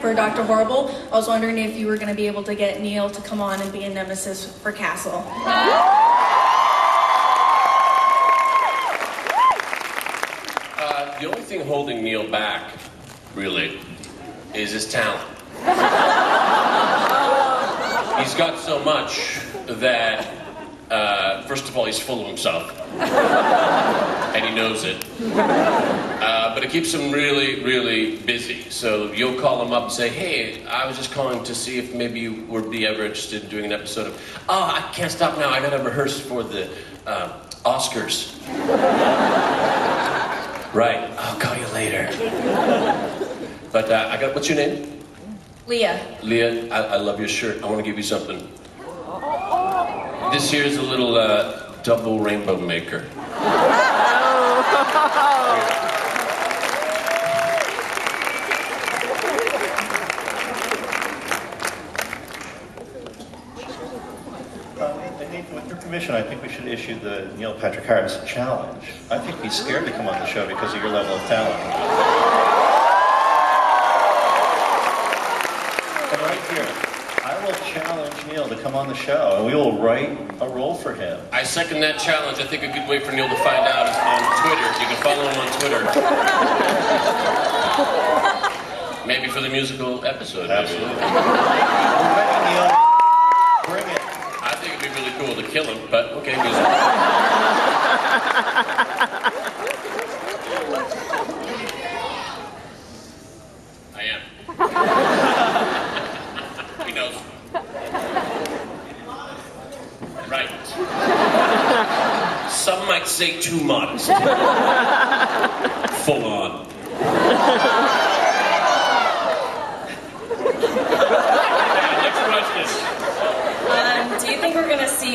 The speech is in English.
for Dr. Horrible. I was wondering if you were going to be able to get Neil to come on and be a nemesis for Castle. Uh, the only thing holding Neil back, really, is his talent. he's got so much that, uh, first of all, he's full of himself. And he knows it. Uh, but it keeps him really, really busy. So you'll call him up and say, hey, I was just calling to see if maybe you would be ever interested in doing an episode of, oh, I can't stop now. I gotta rehearse for the uh, Oscars. right, I'll call you later. But uh, I got, what's your name? Leah. Leah, I, I love your shirt. I want to give you something. This here is a little uh, double rainbow maker. Um, I think, with your permission, I think we should issue the Neil Patrick Harris challenge. I think he's scared to come on the show because of your level of talent. And right here, I will challenge Neil to come on the show, and we will write a role for him. I second that challenge. I think a good way for Neil to find out is on Twitter. You can follow him on Twitter. maybe for the musical episode. maybe. Absolutely. We're ready, Neil. Bring it. I think it'd be really cool to kill him, but okay, music. I am. he knows. Right. Some might say too modest. Full on. Next question. Um, do you think we're going to see